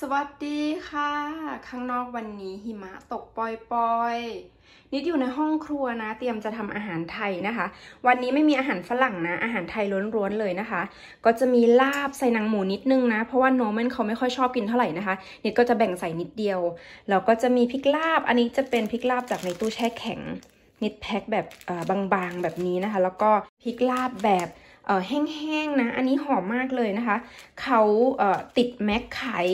สวัสดีค่ะ ข้างนอกวันนี้หิมะตกปล่อยๆ นิดอยู่ในห้องครัวนะ เตรียมจะทำอาหารไทยนะคะ วันนี้ไม่มีอาหารฝรั่งนะ อาหารไทยล้วนๆเลยนะคะ ก็จะมีลาบใส่หนังหมูนิดนึงนะ เพราะว่าโนเมนเขาไม่ค่อยชอบกินเท่าไหร่นะคะ นิดก็จะแบ่งใส่นิดเดียว แล้วก็จะมีพริกลาบ อันนี้จะเป็นพริกลาบจากในตู้แช่แข็ง นิดแพ็คแบบบางๆแบบนี้นะคะ แล้วก็พริกลาบแบบ แห้งๆนะ อันนี้หอมมากเลยนะคะ เขาติดแม็กขาย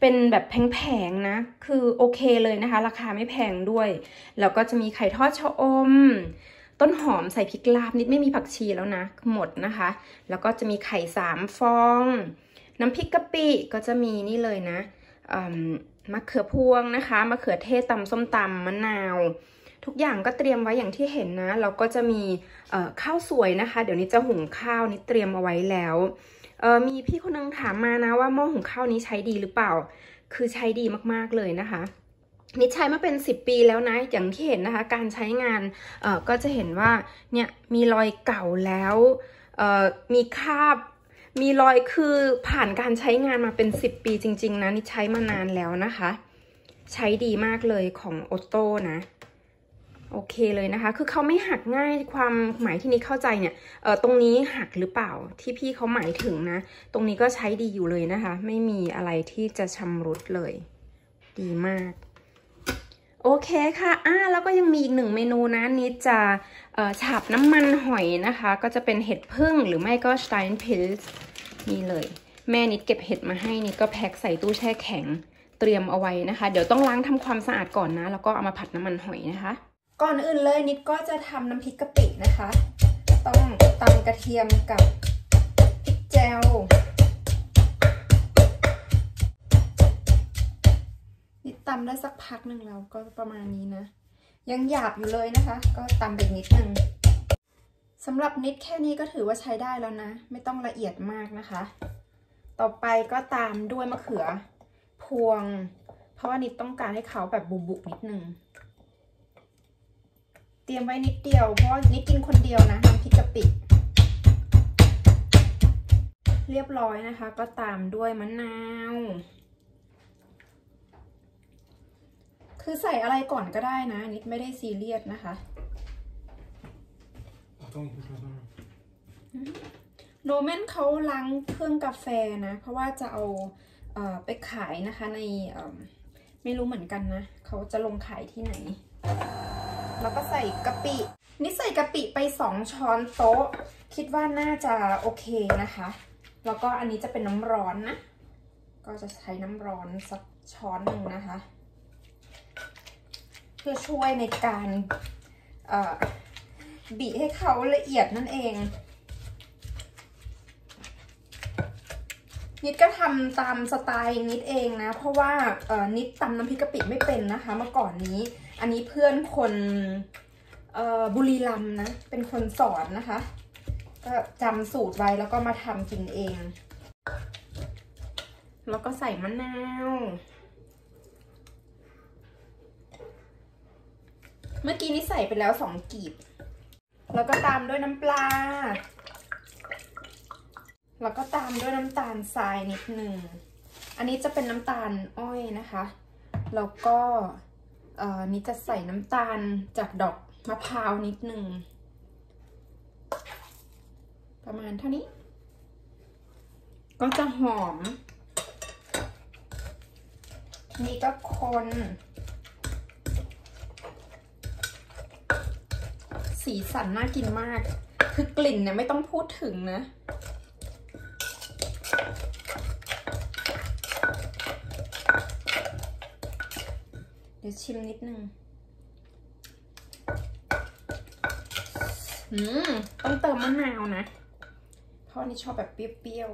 เป็นแบบแพงๆนะ คือโอเคเลยนะคะ ราคาไม่แพงด้วย แล้วก็จะมีไข่ทอดชะอม ต้นหอมใส่พริกลาบนิดไม่มีผักชีแล้วนะ หมดนะคะ แล้วก็จะมีไข่สามฟอง น้ำพริกกะปิก็จะมีนี่เลยนะมะเขือพวงนะคะ มะเขือเทศตำส้มตำมะนาว ทุกอย่างก็เตรียมไว้อย่างที่เห็นนะ เราก็จะมีข้าวสวยนะคะ เดี๋ยวนี้จะหุงข้าวนี้เตรียมเอาไว้แล้วมีพี่คนนึงถามมานะว่าหม้อหุงข้าวนี้ใช้ดีหรือเปล่า คือใช้ดีมากๆเลยนะคะนิดใช้มาเป็น 10 ปีแล้วนะ อย่างที่เห็นนะคะ การใช้งานก็จะเห็นว่าเนี่ยมีรอยเก่าแล้วมีคราบ มีรอยคือผ่านการใช้งานมาเป็น 10 ปีจริง ๆ นะนิดใช้มานานแล้วนะคะ ใช้ดีมากเลยของโอโต้นะ โอเคเลยนะคะ คือเขาไม่หักง่ายความหมายที่นี้เข้าใจเนี่ย เออตรงนี้หักหรือเปล่าที่พี่เขาหมายถึงนะ ตรงนี้ก็ใช้ดีอยู่เลยนะคะ ไม่มีอะไรที่จะชำรุดเลย ดีมาก โอเคค่ะ อ่า แล้วก็ยังมีอีกหนึ่งเมนูนะนี้จะฉาบน้ำมันหอยนะคะ ก็จะเป็นเห็ดพึ่งหรือไม่ก็สไตน์พิลส์นี่เลย แม่นิดเก็บเห็ดมาให้นิดก็แพ็คใส่ตู้แช่แข็งเตรียมเอาไว้นะคะ เดี๋ยวต้องล้างทำความสะอาดก่อนนะ แล้วก็เอามาผัดน้ำมันหอยนะคะ ก่อนอื่นเลยนิดก็จะทำน้ำพริกกะปินะคะ ต้องตำกระเทียมกับพริกแจวนิดตำได้สักพักหนึ่งแล้วก็ประมาณนี้นะ ยังหยาบอยู่เลยนะคะ ก็ตำไปนิดนึงสำหรับนิดแค่นี้ก็ถือว่าใช้ได้แล้วนะ ไม่ต้องละเอียดมากนะคะ ต่อไปก็ตามด้วยมะเขือ พวง เพราะว่านิดต้องการให้เขาแบบบุบๆนิดนึง ตรียมไว้นิดเดียว เพราะนิดกินคนเดียวนะน้ำพริกกะปิ เรียบร้อยนะคะ ก็ตามด้วยมะนาว คือใส่อะไรก่อนก็ได้นะ นิดไม่ได้ซีเรียสนะคะ โนเมนเขาล้างเครื่องกาแฟนะ เพราะว่าจะเอาเอไปขายนะคะในไม่รู้เหมือนกันนะ เขาจะลงขายที่ไหน แล้วก็ใส่กะปิ นี่ใส่กะปิไปสองช้อนโต๊ะ คิดว่าน่าจะโอเคนะคะ แล้วก็อันนี้จะเป็นน้ำร้อนนะ ก็จะใช้น้ำร้อนสักช้อนหนึ่งนะคะ เพื่อช่วยในการบีให้เขาละเอียดนั่นเองนิดก็ทำตามสไตล์นิดเองนะ เพราะว่านิดตำน้ำพริกกะปิไม่เป็นนะคะ เมื่อก่อนนี้ อันนี้เพื่อนคนบุรีรัมนะ เป็นคนสอนนะคะ ก็จำสูตรไว้แล้วก็มาทำกินเอง แล้วก็ใส่มะนาว เมื่อกี้นี้ใส่ไปแล้วสองกีบ แล้วก็ตามด้วยน้ำปลา แล้วก็ตามด้วยน้ำตาลทรายนิดหนึ่ง อันนี้จะเป็นน้ำตาลอ้อยนะคะ แล้วก็ นี่จะใส่น้ำตาลจากดอกมะพร้าวนิดหนึ่ง ประมาณเท่านี้ ก็จะหอม นี่ก็คนสีสันน่ากินมาก คือกลิ่นเนี่ยไม่ต้องพูดถึงนะ ดี๋ยวชิมนิดนึงอืมต้องเติมมะนาวนะ เพราะนี่ชอบแบบเปรี้ยว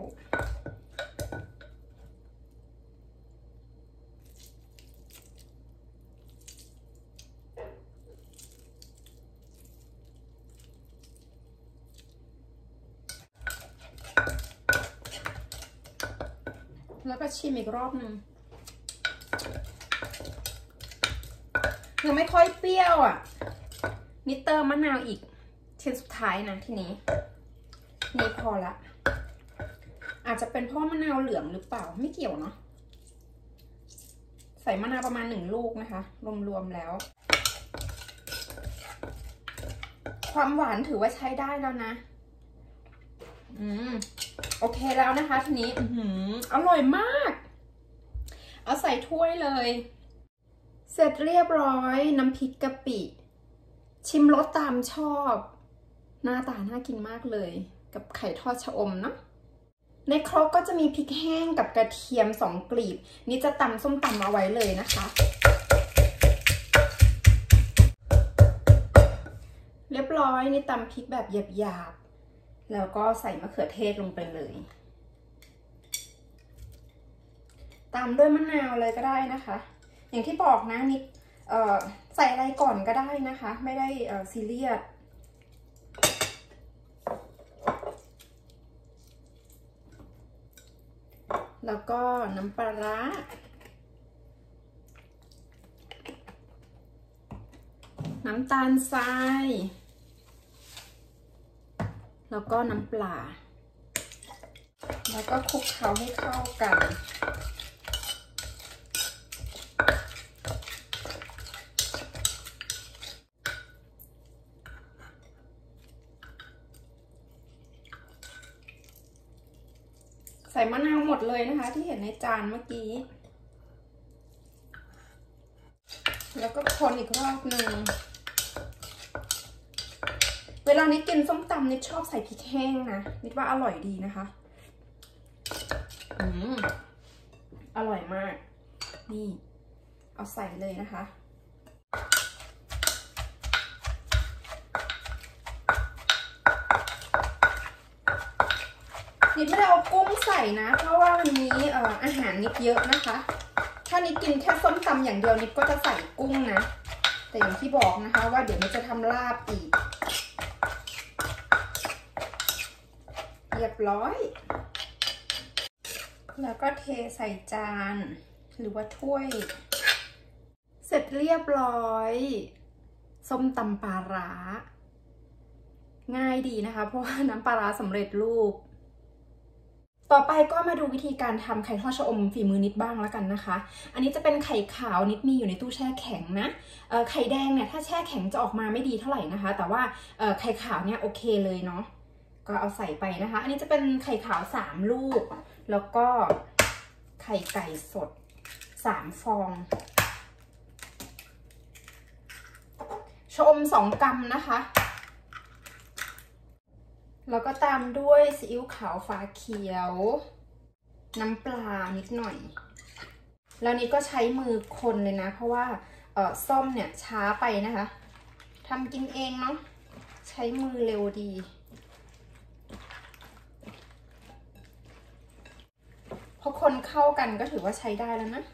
แล้วก็ชิมอีกรอบหนึ่ง คือไม่ค่อยเปรี้ยวอะนิดเติมมะนาวอีกเช่นสุดท้ายนะทีนี้ นี่พอละ อาจจะเป็นเพราะมะนาวเหลืองหรือเปล่าไม่เกี่ยวเนาะใส่มะนาวประมาณหนึ่งลูกนะคะ รวมๆแล้ว ความหวานถือว่าใช้ได้แล้วนะ อืมโอเคแล้วนะคะ ทีนี้ อืออร่อยมาก เอาใส่ถ้วยเลย เสร็จเรียบร้อยน้ำพริกกะปิ ชิมรสตามชอบ หน้าตาน่ากินมากเลย กับไข่ทอดชะอมเนาะในครกก็จะมีพริกแห้งกับกระเทียมสองกลีบ นี่จะตำส้มตำเอาไว้เลยนะคะ เรียบร้อยนี่ตำพริกแบบหยาบๆ แล้วก็ใส่มะเขือเทศลงไปเลยตามด้วยมะนาวเลยก็ได้นะคะ อย่างที่บอกนะนิดใส่อะไรก่อนก็ได้นะคะ ไม่ได้ซีเรียสแล้วก็น้ำปลาร้าน้ำตาลทราย แล้วก็น้ำปลา แล้วก็คลุกเคล้าให้เข้ากัน ใส่มะนาวหมดเลยนะคะ ที่เห็นในจานเมื่อกี้ แล้วก็คนอีกรอบหนึ่ง เวลานิดกินส้มตำนิดชอบใส่พริกแห้งนะนิดว่าอร่อยดีนะคะ อืมอร่อยมาก นี่ เอาใส่เลยนะคะ นิดไม่ได้เอากุ้งใส่นะ เพราะว่าวันนี้เอ่ออาหารนิดเยอะนะคะ ถ้านิดกินแค่ส้มตำอย่างเดียวนิดก็จะใส่กุ้งนะ แต่อย่างที่บอกนะคะ ว่าเดี๋ยวนิดจะทำลาบอีก เรียบร้อย แล้วก็เทใส่จาน หรือว่าถ้วย เสร็จเรียบร้อย ส้มตำปลาร้าง่ายดีนะคะ เพราะว่าน้ำปลาร้าสำเร็จรูป ต่อไปก็มาดูวิธีการทำไข่ทอดชะอมฝีมือนิดบ้างแล้วกันนะคะ อันนี้จะเป็นไข่ขาวนิดมีอยู่ในตู้แช่แข็งนะไข่แดงเนี่ยถ้าแช่แข็งจะออกมาไม่ดีเท่าไหร่นะคะ แต่ว่าไข่ขาวเนี่ยโอเคเลยเนาะ ก็เอาใส่ไปนะคะ อันนี้จะเป็นไข่ขาวสามลูก แล้วก็ไข่ไก่สดสามฟอง ชะอมสองกรัมนะคะ แล้วก็ตามด้วยซีอิ๊วขาวฟ้าเขียว น้ำปลานิดหน่อย แล้วนี้ก็ใช้มือคนเลยนะ เพราะว่าเออส้มเนี่ยช้าไปนะคะทำกินเองเนาะใช้มือเร็วดี พอคนเข้ากันก็ถือว่าใช้ได้แล้วนะ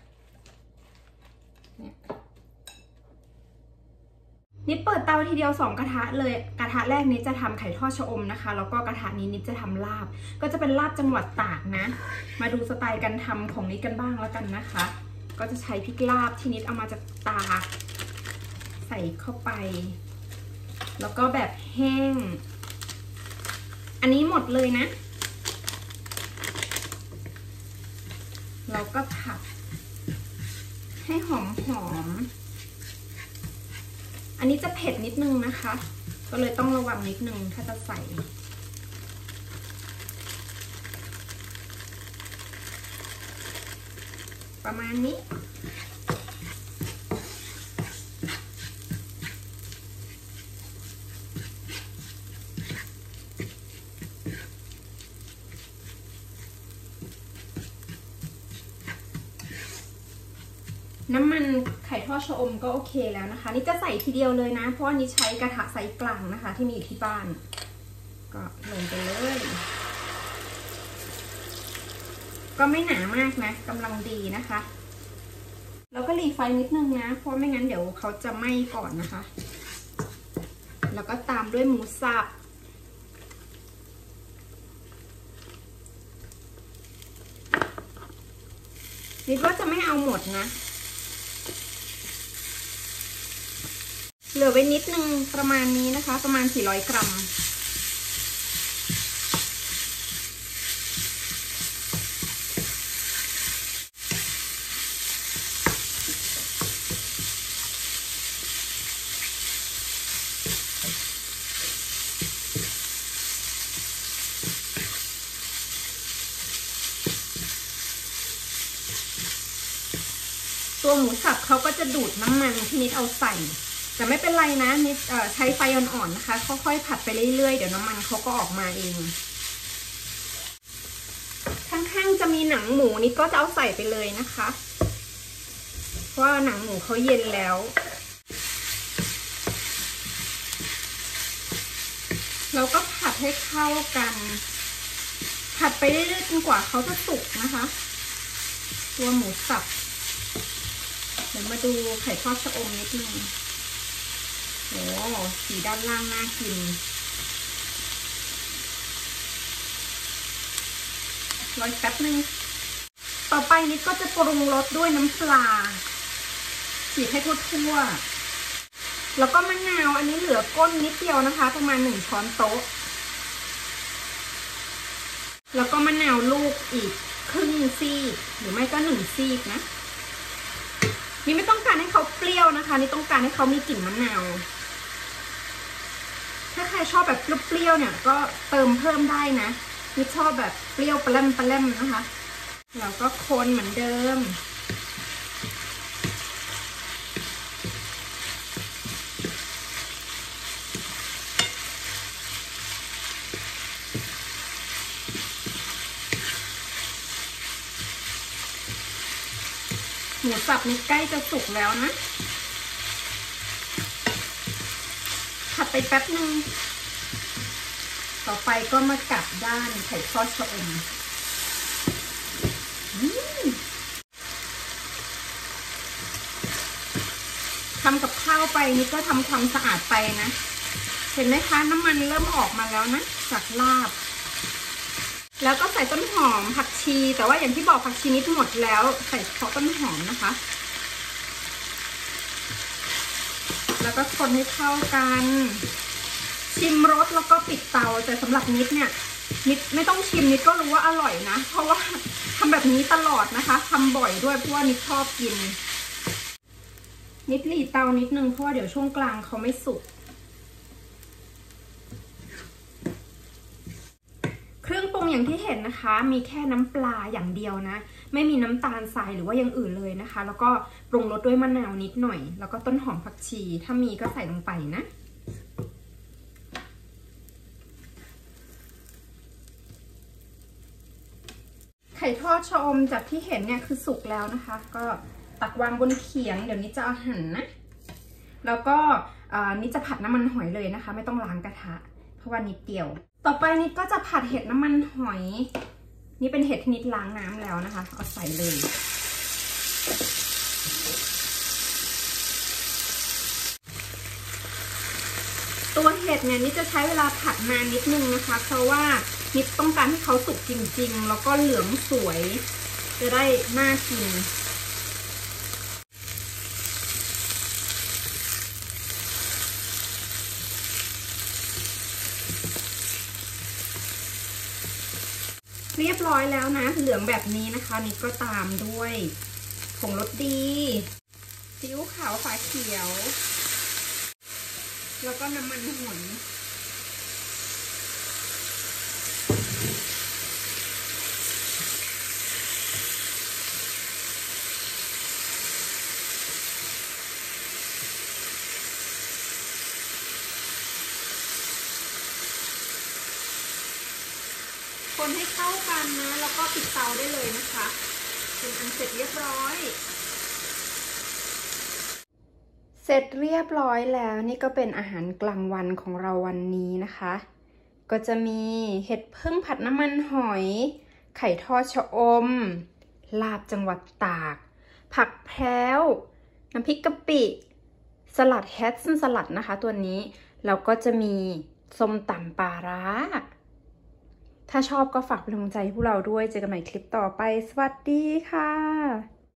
นิดเปิดเตาทีเดียว 2 กระทะเลยกระทะแรกนิดจะทำไข่ทอดชะอมนะคะ แล้วก็กระทะนี้นิดจะทำลาบ ก็จะเป็นลาบจังหวัดตากนะ มาดูสไตล์การทำของนิดกันบ้างแล้วกันนะคะ ก็จะใช้พริกลาบที่นิดเอามาจากตาก ใส่เข้าไป แล้วก็แบบแห้ง อันนี้หมดเลยนะเราก็ผัดให้หอมหอม อันนี้จะเผ็ดนิดนึงนะคะ ก็เลยต้องระวังนิดนึงถ้าจะใส่ ประมาณนี้ น้ำมันไข่ทอดชะอมก็โอเคแล้วนะคะ นี่จะใส่ทีเดียวเลยนะ เพราะว่านี่ใช้กระทะไซส์กลางนะคะ ที่มีอยู่ที่บ้าน ก็ลงไปเลย ก็ไม่หนามากนะกำลังดีนะคะ แล้วก็หรี่ไฟนิดนึงนะ เพราะไม่งั้นเดี๋ยวเขาจะไหม้ก่อนนะคะ แล้วก็ตามด้วยหมูสับนิดว่าจะไม่เอาหมดนะ เหลือไว้นิดนึงประมาณนี้นะคะ ประมาณ 400 กรัม ตัวหมูสับเขาก็จะดูดน้ำมันที่นิดเอาใส่ แต่ไม่เป็นไรนะนิดใช้ไฟอ่อนๆนะคะ ค่อยๆผัดไปเรื่อยๆ เดี๋ยวน้ำมันเขาก็ออกมาเอง ข้างๆจะมีหนังหมูนิดก็จะเอาใส่ไปเลยนะคะ เพราะหนังหมูเขาเย็นแล้ว เราก็ผัดให้เข้ากัน ผัดไปเรื่อยๆจนกว่าเขาจะสุกนะคะ ตัวหมูสับเดี๋ยวมาดูไข่ทอดชะอมนิดนึง โอ้สีด้านล่างน่ากิน รอยแป๊บนึง ต่อไปนิดก็จะปรุงรสด้วยน้ำปลา ฉีดให้ทั่วๆ แล้วก็มะนาวอันนี้เหลือก้นนิดเดียวนะคะ ประมาณหนึ่งช้อนโต๊ะ แล้วก็มะนาวลูกอีกครึ่งซีกหรือไม่ก็หนึ่งซีกนะนี่ไม่ต้องการให้เขาเปรี้ยวนะคะ นี่ต้องการให้เขามีกลิ่นมะนาว ถ้าใครชอบแบบเปรี้ยวๆเนี่ยก็เติมเพิ่มได้นะนี่ชอบแบบเปรี้ยวปลาแมปลาแมนะคะ เราก็คนเหมือนเดิม หมูสับนี่ใกล้จะสุกแล้วนะ ผัด ไปแป๊บนึง ต่อไปก็มากลับด้านไข่ทอดชะอมทำกับข้าวไปนี่ก็ทำความสะอาดไปนะ เห็นไหมคะน้ำมันเริ่มออกมาแล้วนะ จากลาบ แล้วก็ใส่ต้นหอมผักชี แต่ว่าอย่างที่บอกผักชีนิดหมดแล้ว ใส่เฉพาะต้นหอมนะคะ แล้วก็คนให้เข้ากัน ชิมรสแล้วก็ปิดเตาแต่สำหรับนิดเนี่ย นิดไม่ต้องชิมนิดก็รู้ว่าอร่อยนะ เพราะว่าทำแบบนี้ตลอดนะคะทำบ่อยด้วยเพราะว่านิดชอบกิน นิดหลีเตานิดนึงเพราะว่าเดี๋ยวช่วงกลางเขาไม่สุกเครื่องปรุงอย่างที่เห็นนะคะ มีแค่น้ำปลาอย่างเดียวนะ ไม่มีน้ำตาลทรายหรือว่าอย่างอื่นเลยนะคะ แล้วก็ปรุงรสด้วยมะนาวนิดหน่อย แล้วก็ต้นหอมผักชี ถ้ามีก็ใส่ลงไปนะไข่ทอดชะอมจากที่เห็นเนี่ยคือสุกแล้วนะคะ ก็ตักวางบนเขียง เดี๋ยวนี้จะเอาหั่นนะ แล้วก็นี่จะผัดน้ำมันหอยเลยนะคะ ไม่ต้องล้างกระทะ เพราะว่านิดเดียว ต่อไปนิดก็จะผัดเห็ดน้ำมันหอย นี่เป็นเห็ดที่นิดล้างน้ำแล้วนะคะ เอาใส่เลย ตัวเห็ดเนี่ยนี่จะใช้เวลาผัดนานนิดนึงนะคะ เพราะว่านิดต้องการให้เขาสุกจริง ๆ แล้วก็เหลืองสวย จะได้น่ากิน เรียบร้อยแล้วนะ เหลืองแบบนี้นะคะนี่ก็ตามด้วยผงรสดีซีอิ๊วขาวฝาเขียว แล้วก็น้ำมันหอยคนให้เข้ากันนะ แล้วก็ ปิดเตาได้เลยนะคะ เป็นอันเสร็จเรียบร้อย เสร็จเรียบร้อยแล้วนี่ก็เป็นอาหารกลางวันของเราวันนี้นะคะ ก็จะมีเห็ดเพิ่งผัดน้ำมันหอย ไข่ทอดชะอม ลาบจังหวัดตาก ผักแพรวน้ำพริกกะปิ สลัดแฮตซ์สลัดนะคะตัวนี้ แล้วก็จะมีส้มตำปลาร้า ถ้าชอบก็ฝากเป็นกำลังใจให้พวกเราด้วย เจอกันใหม่คลิปต่อไป สวัสดีค่ะ